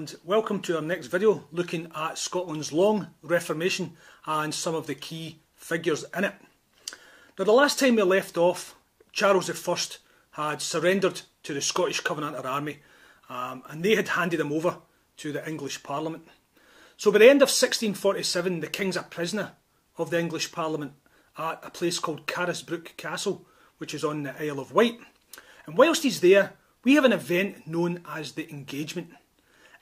and welcome to our next video looking at Scotland's long Reformation and some of the key figures in it. Now the last time we left off, Charles I had surrendered to the Scottish Covenanter Army um, and they had handed him over to the English Parliament. So by the end of 1647 the King's a prisoner of the English Parliament at a place called Carisbrooke Castle which is on the Isle of Wight. And whilst he's there we have an event known as the Engagement.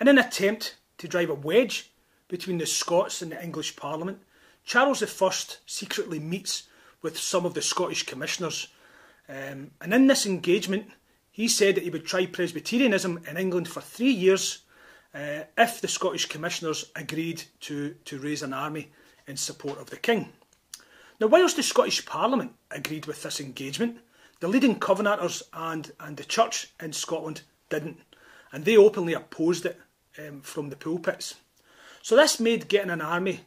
In an attempt to drive a wedge between the Scots and the English Parliament, Charles I secretly meets with some of the Scottish commissioners. Um, and in this engagement, he said that he would try Presbyterianism in England for three years uh, if the Scottish commissioners agreed to, to raise an army in support of the king. Now, whilst the Scottish Parliament agreed with this engagement, the leading Covenanters and, and the church in Scotland didn't, and they openly opposed it um, from the pulpits. So this made getting an army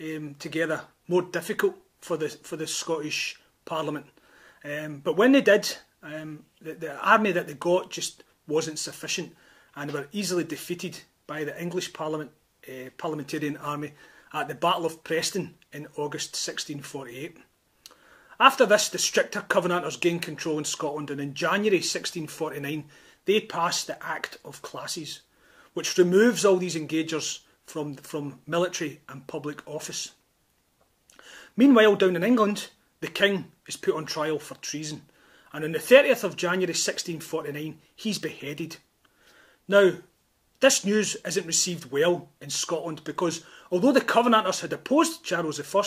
um, together more difficult for the for the Scottish Parliament. Um, but when they did, um, the, the army that they got just wasn't sufficient, and were easily defeated by the English Parliament uh, parliamentarian army at the Battle of Preston in August 1648. After this, the stricter Covenanters gained control in Scotland, and in January 1649 they passed the Act of Classes, which removes all these engagers from, from military and public office. Meanwhile, down in England, the king is put on trial for treason, and on the 30th of January 1649 he's beheaded. Now, this news isn't received well in Scotland because although the Covenanters had opposed Charles I,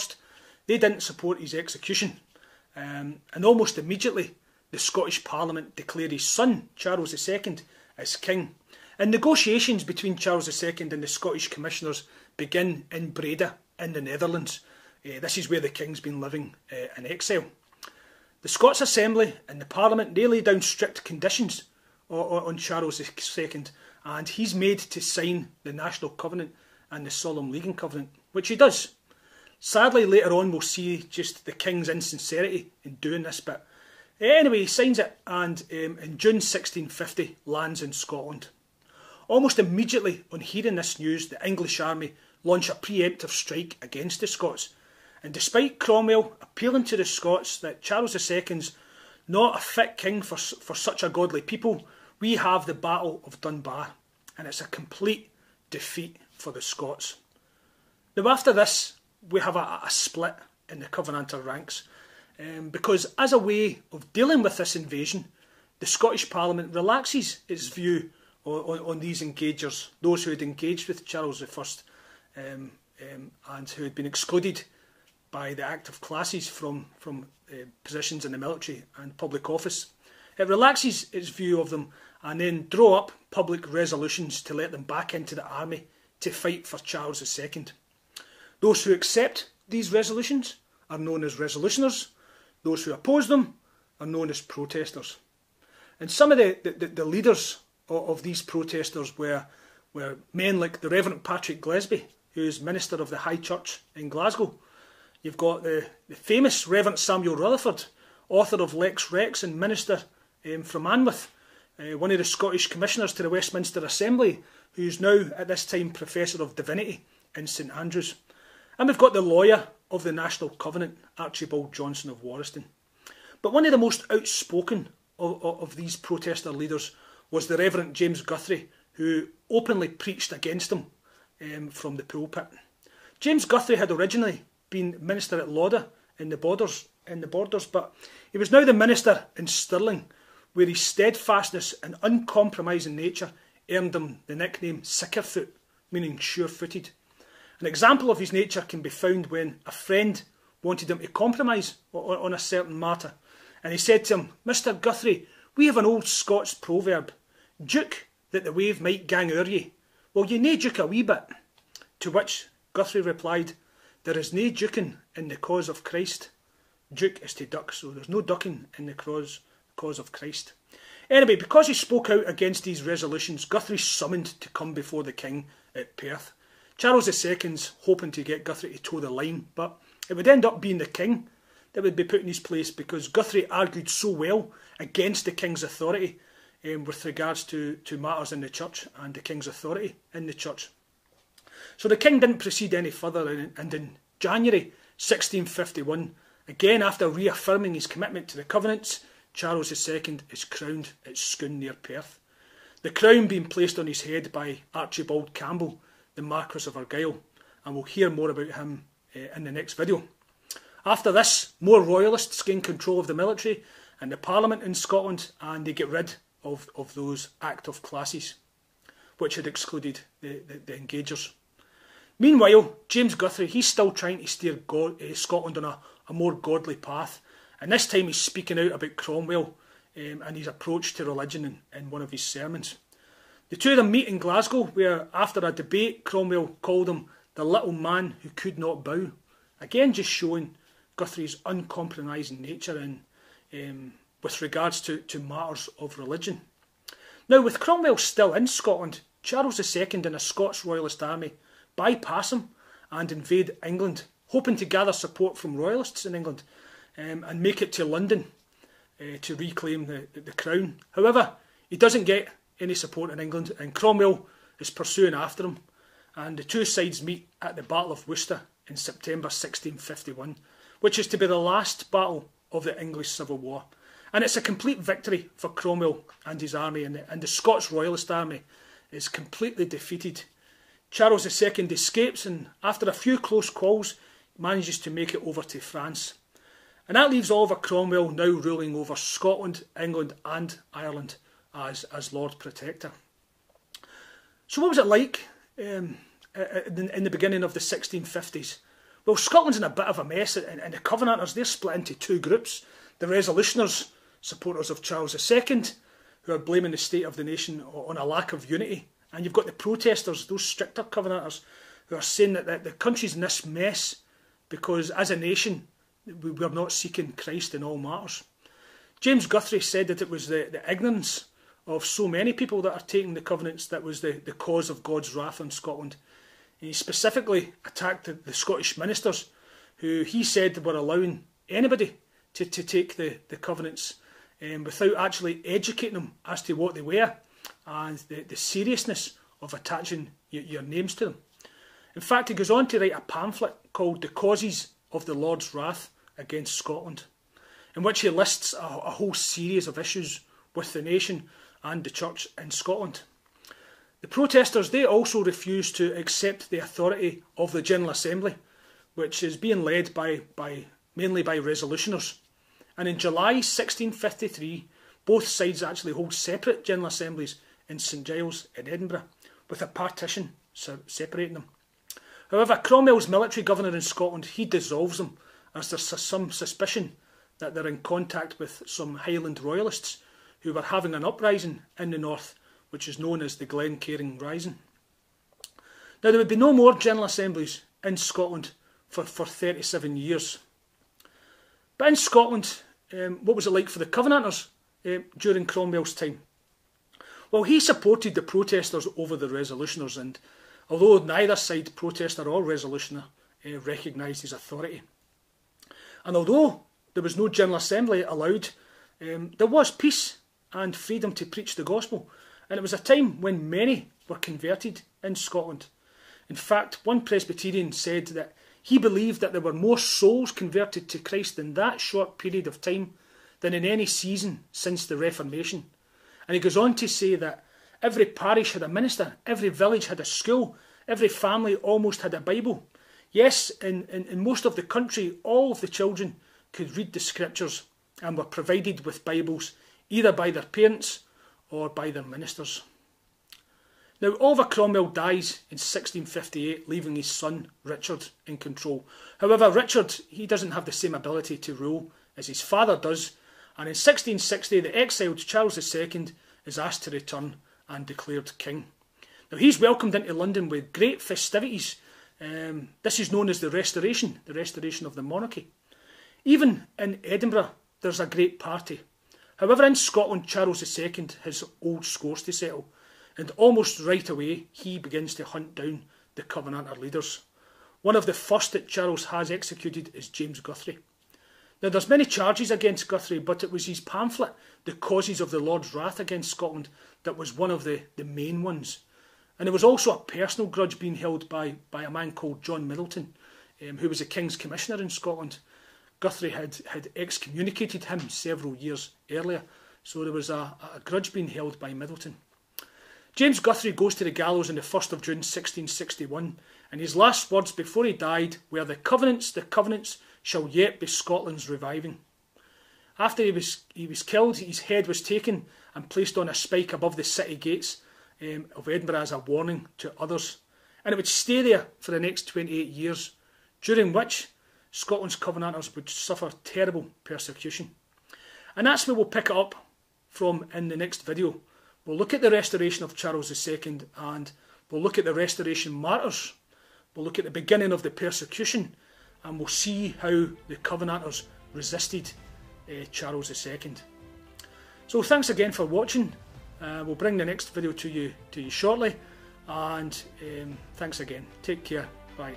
they didn't support his execution. Um, and almost immediately, the Scottish Parliament declared his son, Charles II, as king. And negotiations between Charles II and the Scottish Commissioners begin in Breda, in the Netherlands. Uh, this is where the king's been living uh, in exile. The Scots Assembly and the Parliament they lay down strict conditions on, on Charles II, and he's made to sign the National Covenant and the Solemn League and Covenant, which he does. Sadly, later on, we'll see just the king's insincerity in doing this, but anyway, he signs it and um, in June 1650 lands in Scotland. Almost immediately on hearing this news, the English army launch a preemptive strike against the Scots. And despite Cromwell appealing to the Scots that Charles II's not a fit king for, for such a godly people, we have the Battle of Dunbar, and it's a complete defeat for the Scots. Now, after this, we have a, a split in the Covenanter ranks um, because, as a way of dealing with this invasion, the Scottish Parliament relaxes its view on, on, these engagers, those who had engaged with Charles I um, um, and who had been excluded by the Act of Classes from, from uh, positions in the military and public office. It relaxes its view of them and then draw up public resolutions to let them back into the army to fight for Charles II. Those who accept these resolutions are known as resolutioners. Those who oppose them are known as protesters. And some of the, the, the leaders of, these protesters were, were men like the Reverend Patrick Gillespie, who is Minister of the High Church in Glasgow. You've got the, the famous Reverend Samuel Rutherford, author of Lex Rex and Minister um, from Anwoth, uh, one of the Scottish Commissioners to the Westminster Assembly, who's now at this time Professor of Divinity in St Andrews. And we've got the lawyer of the National Covenant, Archibald Johnston of Warriston. But one of the most outspoken of, of, of these protester leaders was the Reverend James Guthrie, who openly preached against them um, from the pulpit. James Guthrie had originally been minister at Lauder in the borders, in the borders, but he was now the minister in Stirling, where his steadfastness and uncompromising nature earned him the nickname Sickerfoot, meaning sure-footed. An example of his nature can be found when a friend wanted him to compromise on a certain matter. And he said to him, Mr. Guthrie, we have an old Scots proverb, Duke, that the wave might gang o'er ye. Will ye nae duke a wee bit? To which Guthrie replied, There is nae duking in the cause of Christ. Duke is to duck, so there's no ducking in the cause, cause of Christ. Anyway, because he spoke out against these resolutions, Guthrie summoned to come before the king at Perth. Charles II's hoping to get Guthrie to toe the line, but it would end up being the king that would be put in his place because Guthrie argued so well against the king's authority um, with regards to, to matters in the church and the king's authority in the church. So the king didn't proceed any further, and in January 1651, again after reaffirming his commitment to the covenants, Charles II is crowned at Scone near Perth. The crown being placed on his head by Archibald Campbell, the Marquis of Argyll, and we'll hear more about him uh, in the next video. After this, more royalists gain control of the military and the parliament in Scotland, and they get rid of, of those Act of Classes, which had excluded the, the, the engagers. Meanwhile, James Guthrie, he's still trying to steer God, uh, Scotland on a, a more godly path, and this time he's speaking out about Cromwell um, and his approach to religion in, in one of his sermons. The two of them meet in Glasgow, where after a debate, Cromwell called him the little man who could not bow. Again, just showing Guthrie's uncompromising nature in, um, with regards to, to matters of religion. Now, with Cromwell still in Scotland, Charles II and a Scots Royalist army bypass him and invade England, hoping to gather support from Royalists in England um, and make it to London uh, to reclaim the, the, the, crown. However, he doesn't get any support in England, and Cromwell is pursuing after him. And the two sides meet at the Battle of Worcester in September 1651, which is to be the last battle of the English Civil War. And it's a complete victory for Cromwell and his army, and the, and the Scots Royalist army is completely defeated. Charles II escapes, and after a few close calls, manages to make it over to France. And that leaves Oliver Cromwell now ruling over Scotland, England, and Ireland as, as Lord Protector. So, what was it like um, in the beginning of the 1650s? Well, Scotland's in a bit of a mess, and the Covenanters they're split into two groups: the Resolutioners, supporters of Charles II, who are blaming the state of the nation on a lack of unity, and you've got the Protesters, those stricter Covenanters, who are saying that the, the country's in this mess because, as a nation, we are not seeking Christ in all matters. James Guthrie said that it was the, the ignorance of so many people that are taking the covenants that was the, the cause of God's wrath on Scotland. And he specifically attacked the, the Scottish ministers who he said were allowing anybody to, to take the, the covenants um, without actually educating them as to what they were and the, the seriousness of attaching your, your names to them. In fact, he goes on to write a pamphlet called The Causes of the Lord's Wrath against Scotland, in which he lists a, a whole series of issues with the nation and the church in Scotland. The protesters they also refuse to accept the authority of the General Assembly, which is being led by, by mainly by resolutioners. And in July 1653, both sides actually hold separate General Assemblies in St Giles in Edinburgh, with a partition separating them. However, Cromwell's military governor in Scotland he dissolves them as there's some suspicion that they're in contact with some Highland royalists who were having an uprising in the north, which is known as the Glencairn Rising. Now, there would be no more General Assemblies in Scotland for, for 37 years. But in Scotland, um, what was it like for the Covenanters uh, during Cromwell's time? Well, he supported the protesters over the resolutioners, and although neither side, protester or resolutioner, uh, recognised his authority. And although there was no General Assembly allowed, um, there was peace and freedom to preach the gospel. And it was a time when many were converted in Scotland. In fact, one Presbyterian said that he believed that there were more souls converted to Christ in that short period of time than in any season since the Reformation. And he goes on to say that every parish had a minister, every village had a school, every family almost had a Bible, Yes, in, in, in most of the country, all of the children could read the scriptures and were provided with Bibles either by their parents or by their ministers. Now, Oliver Cromwell dies in 1658, leaving his son Richard in control. However, Richard he doesn't have the same ability to rule as his father does, and in 1660 the exiled Charles II is asked to return and declared king. Now, he's welcomed into London with great festivities um, this is known as the Restoration, the restoration of the monarchy. Even in Edinburgh, there's a great party. However, in Scotland, Charles II has old scores to settle, and almost right away he begins to hunt down the Covenanter leaders. One of the first that Charles has executed is James Guthrie. Now, there's many charges against Guthrie, but it was his pamphlet, The Causes of the Lord's Wrath Against Scotland, that was one of the, the main ones. And there was also a personal grudge being held by, by a man called John Middleton, um, who was a King's Commissioner in Scotland. Guthrie had, had excommunicated him several years earlier, so there was a, a grudge being held by Middleton. James Guthrie goes to the gallows on the 1st of June 1661, and his last words before he died were, The covenants, the covenants shall yet be Scotland's reviving. After he was, he was killed, his head was taken and placed on a spike above the city gates um, of Edinburgh as a warning to others. And it would stay there for the next 28 years, during which Scotland's Covenanters would suffer terrible persecution. And that's where we'll pick it up from in the next video. We'll look at the restoration of Charles II and we'll look at the restoration martyrs. We'll look at the beginning of the persecution and we'll see how the Covenanters resisted uh, Charles II. So thanks again for watching. Uh, we'll bring the next video to you to you shortly, and um, thanks again. Take care. Bye.